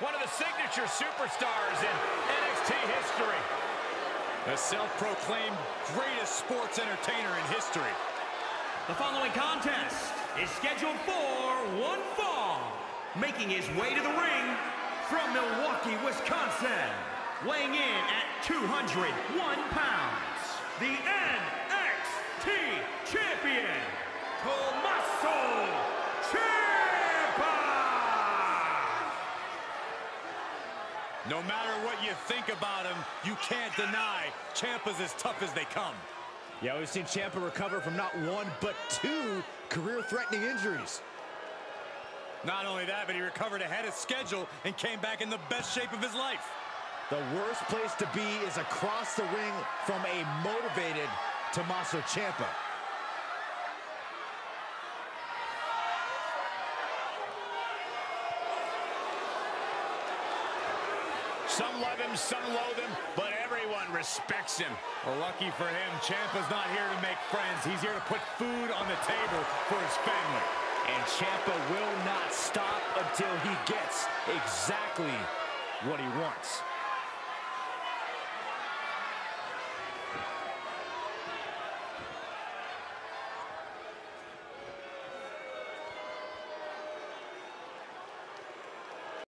one of the signature superstars in NXT history. The self-proclaimed greatest sports entertainer in history. The following contest is scheduled for one fall. Making his way to the ring from Milwaukee, Wisconsin. Weighing in at 201 pounds. The NXT Champion, Tommaso Ciampa! No matter what you think about him, you can't deny Ciampa's as tough as they come. Yeah, we've seen Ciampa recover from not one, but two career-threatening injuries. Not only that, but he recovered ahead of schedule and came back in the best shape of his life. The worst place to be is across the ring from a motivated Tommaso Ciampa. Some love him, some loathe him, but everyone respects him. Well, lucky for him, Ciampa's not here to make friends. He's here to put food on the table for his family. And Ciampa will not stop until he gets exactly what he wants.